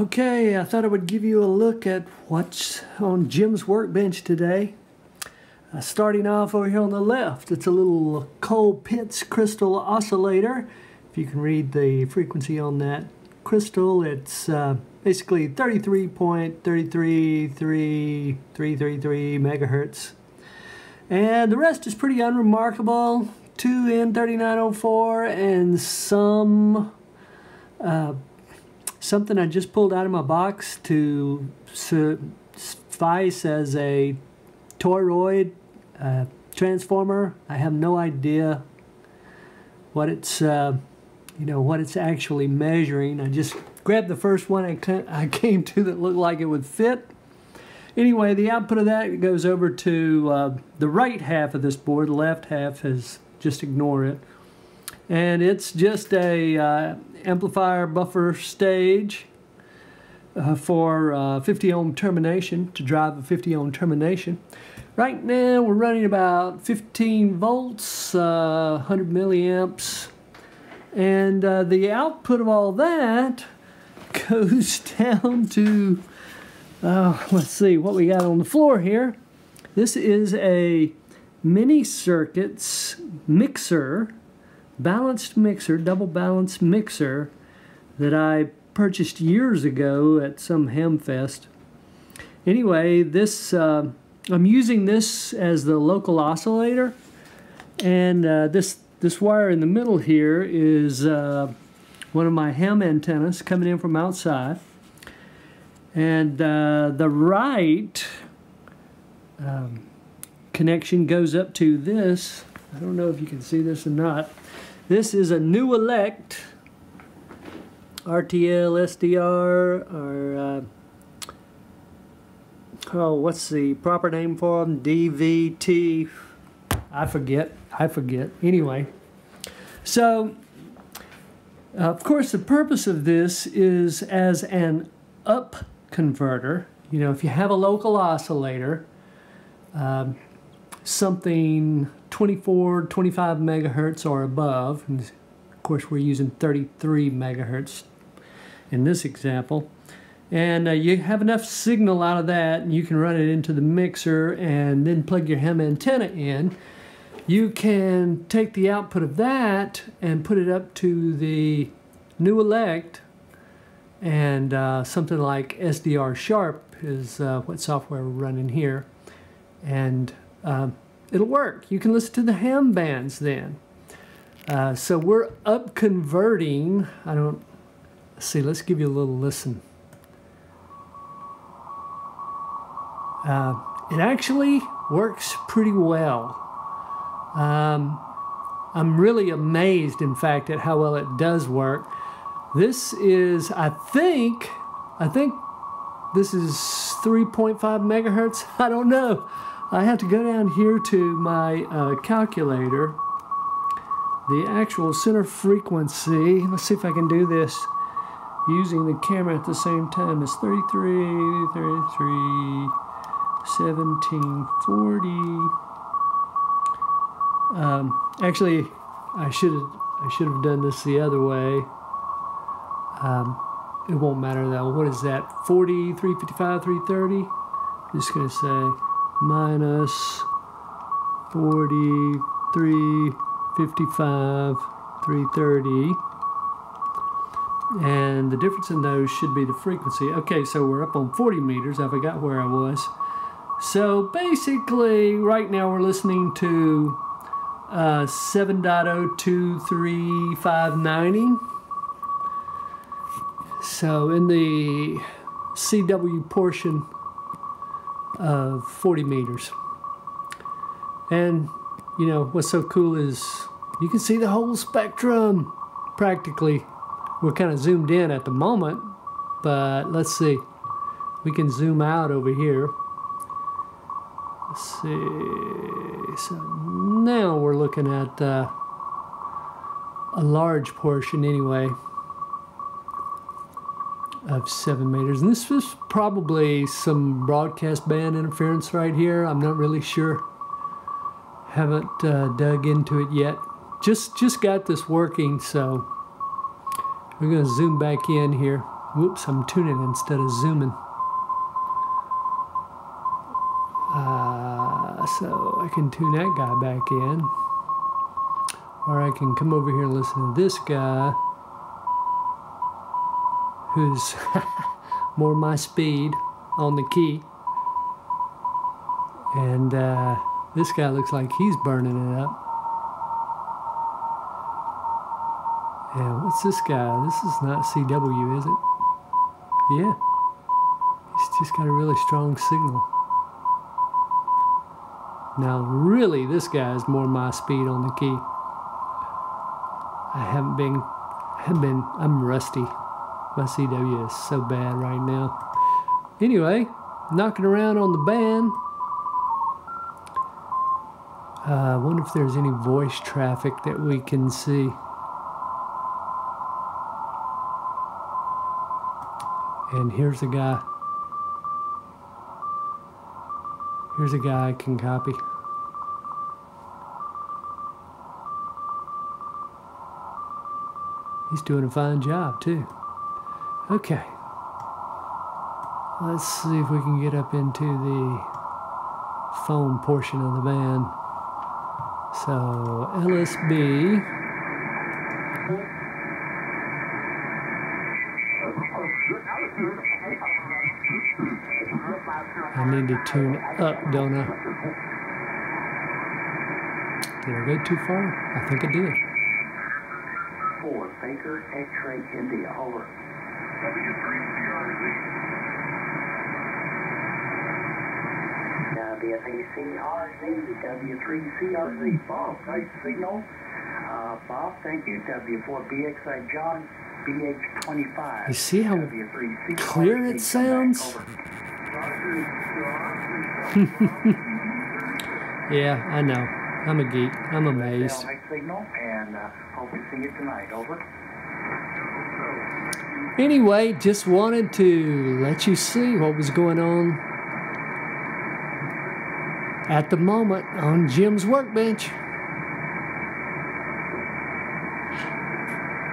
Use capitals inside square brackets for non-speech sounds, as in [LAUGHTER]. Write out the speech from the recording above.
Okay, I thought I would give you a look at what's on Jim's workbench today. Uh, starting off over here on the left, it's a little Colpitts crystal oscillator. If you can read the frequency on that crystal, it's uh, basically 33.33333 megahertz. And the rest is pretty unremarkable. Two N3904 and some uh, something I just pulled out of my box to suffice as a toroid uh, transformer. I have no idea what it's, uh, you know, what it's actually measuring. I just grabbed the first one I came to that looked like it would fit. Anyway, the output of that goes over to uh, the right half of this board. The left half is just ignore it. And it's just a uh, amplifier buffer stage uh, for uh, 50 ohm termination to drive a 50 ohm termination. Right now we're running about 15 volts, uh, 100 milliamps, and uh, the output of all that [LAUGHS] goes down to, uh, let's see what we got on the floor here. This is a mini circuits mixer balanced mixer, double balanced mixer that I purchased years ago at some Hamfest. Anyway, this uh, I'm using this as the local oscillator, and uh, this this wire in the middle here is uh, one of my ham antennas coming in from outside, and uh, the right um, connection goes up to this. I don't know if you can see this or not. This is a NooElec RTL SDR or uh, oh what's the proper name for them DVT I forget. I forget. Anyway. So uh, of course the purpose of this is as an up converter. You know if you have a local oscillator um, something 24, 25 megahertz or above. And of course, we're using 33 megahertz in this example. And uh, you have enough signal out of that, and you can run it into the mixer and then plug your ham antenna in. You can take the output of that and put it up to the NooElec, and uh, something like SDR Sharp is uh, what software we're running here. And uh, it'll work. You can listen to the ham bands then. Uh, so we're up converting. I don't see. Let's give you a little listen. Uh, it actually works pretty well. Um, I'm really amazed, in fact, at how well it does work. This is, I think, I think this is 3.5 megahertz. [LAUGHS] I don't know. I have to go down here to my uh, calculator. The actual center frequency, let's see if I can do this using the camera at the same time, It's 33, 33, 17, 40. Um, actually, I should have I should have done this the other way. Um, it won't matter though. What is that? 40, 355, 330? I'm just going to say minus 43, 55, 330. And the difference in those should be the frequency. Okay, so we're up on 40 meters. I forgot where I was. So basically, right now we're listening to uh, 7.02359. So in the CW portion of 40 meters. And, you know, what's so cool is you can see the whole spectrum practically. We're kind of zoomed in at the moment, but let's see. We can zoom out over here. Let's see. So now we're looking at uh, a large portion anyway of seven meters. And this was probably some broadcast band interference right here. I'm not really sure. Haven't uh, dug into it yet. Just just got this working, so we're going to zoom back in here. Whoops, I'm tuning instead of zooming. Uh, so I can tune that guy back in. Or I can come over here and listen to this guy who's [LAUGHS] more my speed on the key. And uh, this guy looks like he's burning it up. And what's this guy? This is not CW, is it? Yeah. He's just got a really strong signal. Now, really, this guy is more my speed on the key. I haven't been, I have been, I'm rusty. My CW is so bad right now. Anyway, knocking around on the band. Uh, I wonder if there's any voice traffic that we can see. And here's a guy. Here's a guy I can copy. He's doing a fine job too. Okay. Let's see if we can get up into the phone portion of the band. So LSB. I need to tune up, don't I? Did I go too far? I think I did. Four, Baker X-ray India, over. WACRZ, W3CRZ, Bob, nice signal. Uh, Bob, thank you. W4BXI John, BH25. You see how clear it sounds? [LAUGHS] Yeah, I know. I'm a geek. I'm amazed. Nice signal, and uh, hope we see you tonight, over. Anyway, just wanted to let you see what was going on at the moment on Jim's workbench.